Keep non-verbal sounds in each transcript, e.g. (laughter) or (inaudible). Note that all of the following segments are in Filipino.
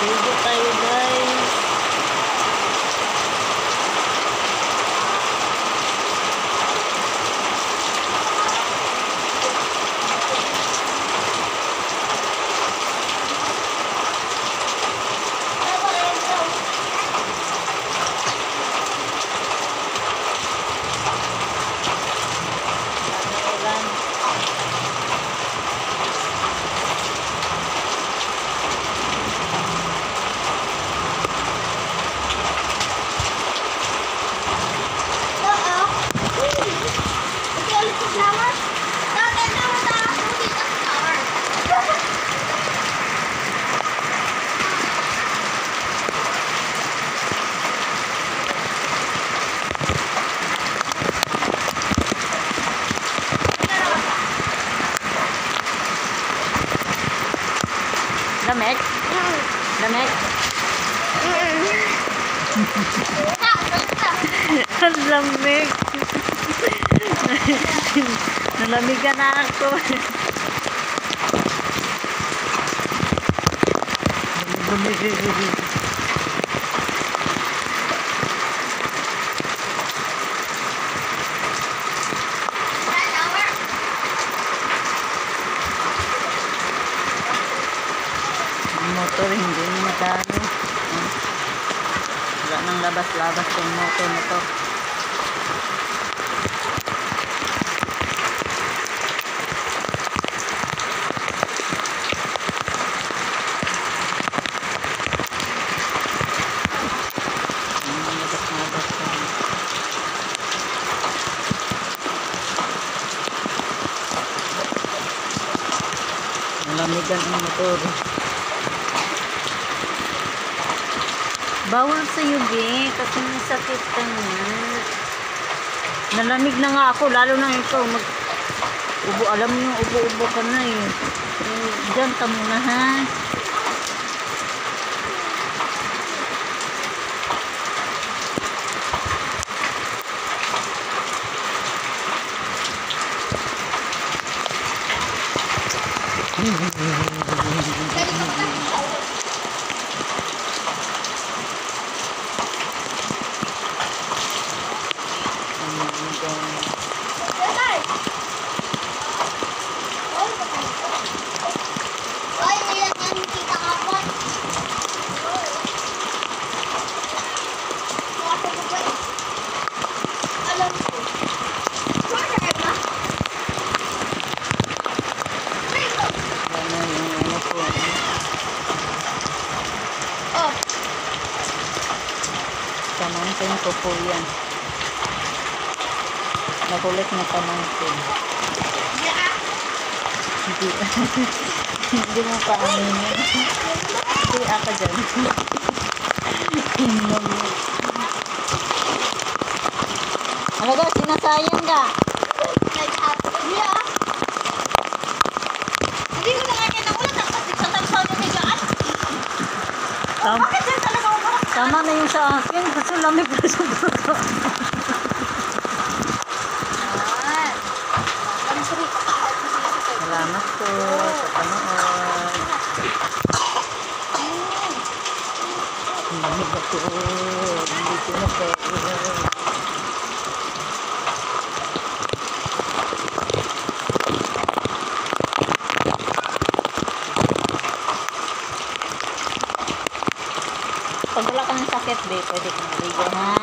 David Lamig? Ang lamig. Nalamigan na ako. Motor hindi na madami. Wala nang labas-labas yung motor na to. Malamigan ang motor. Bawal sa yugi kasi may sakit ka na. Nalamig na nga ako, lalo na ito. Mag ubo, alam mo ubo-ubo ka na eh. eh Diyan ka muna ha. Ay, nilang yan kita kapon. Alam ko. Sorry, ma. Ano yung ano po. Oh, Pamangkin ko po yan. Nakulit na pamangkin. Hindi. (laughs) Hindi mo pa aminin. Hindi ako dyan. Ano daw, sinasayang ka? Yeah. Hindi ko na nga niya nakulat. Tapos sa tamsaw niya may gaan. Tam Bakit yan talaga umarap? tama na yung sa akin kasi lamig na sa baba. Ang sarap. Salamat po sa panood. Lamig ako. Dito na po. Pag wala ka ng sakit, be, pwede kang maligo, ha?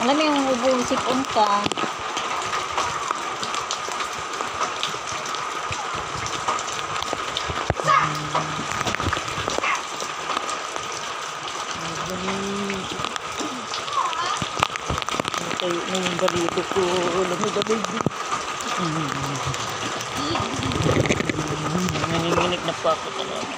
Alam mo yung ubo, sipon ka. Tayo na yung balido ko. Lamig-lamig. Nanginginig na pa ako talaga.